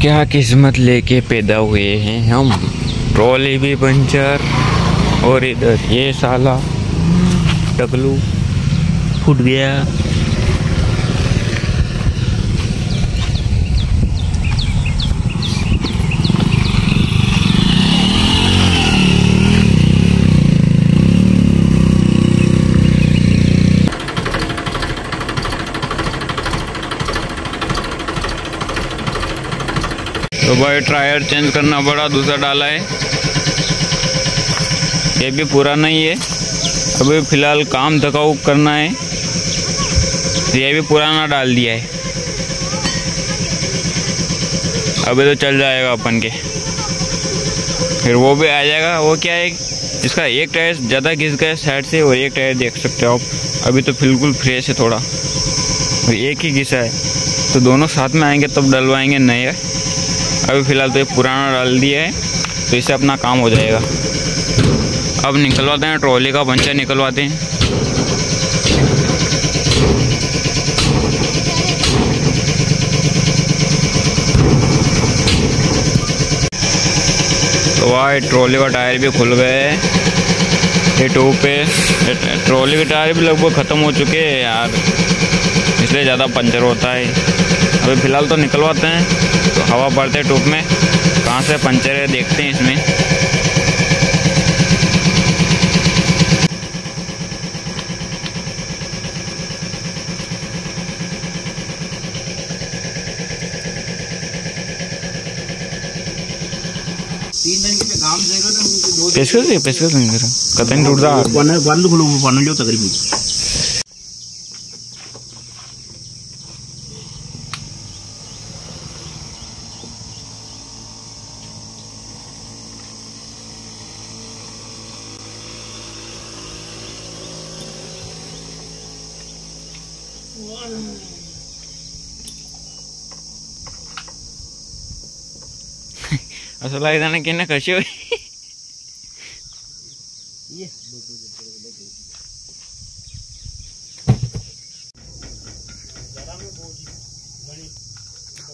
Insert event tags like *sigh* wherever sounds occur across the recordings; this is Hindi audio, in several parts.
क्या किस्मत लेके पैदा हुए हैं हम? ट्रॉली भी पंचर और इधर ये साला टकलू फूट गया। तो भाई टायर चेंज करना पड़ा दूसरा डाला है। ये भी पुराना ही है। अभी फ़िलहाल काम धकाऊ करना है। ये भी पुराना डाल दिया है। अभी तो चल जाएगा अपन के। फिर वो भी आ जाएगा। वो क्या है? इसका एक टायर ज़्यादा घिस गया साइड से और एक टायर देख सकते हो आप। अभी तो बिल्कुल फ्रेश है थोड़ा। और एक ही घिसा है। तो दोनों साथ में आएँगे तब डलवाएँगे नए अभी फ़िलहाल तो ये पुराना डाल दिया है तो इससे अपना काम हो जाएगा। अब निकलवाते हैं, ट्रॉली का पंचर निकलवाते हैं। तो वह ट्रॉली का टायर भी खुल गए ये टू पे ट्रॉली के टायर भी लगभग ख़त्म हो चुके हैं यार। इसलिए ज़्यादा पंचर होता है। अभी फ़िलहाल तो निकलवाते हैं। तो हवा बढ़ते टूप में कहाँ से पंचर है देखते हैं इसमें। पेशकश नहीं पेशकश नहीं करा कतई टूटता वन वन खुलो वन लियो तकरीबन। *laughs* असं लागताना केना कशी होय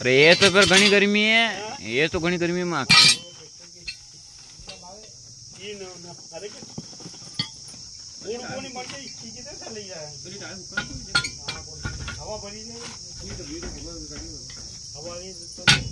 अरे ये तो फिर घनी गर्मी है। ये तो घनी गर्मी में आके अरे हवा बड़ी नहीं हवा नहीं